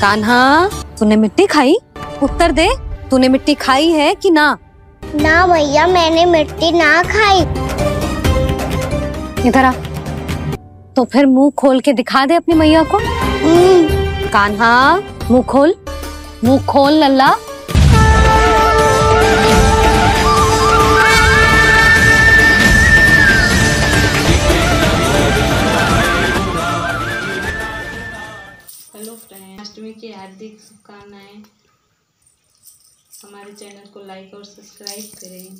कान्हा तूने मिट्टी खाई? उत्तर दे तूने मिट्टी खाई है कि ना? ना भैया मैंने मिट्टी ना खाई। इधर आ। तो फिर मुँह खोल के दिखा दे अपनी मैया को। हम्म, कान्हा मुँह खोल। मुँह खोल लल्ला। हेलो फ्रेंड अष्टमी की हार्दिक शुभकामनाएँ। हमारे चैनल को लाइक और सब्सक्राइब करें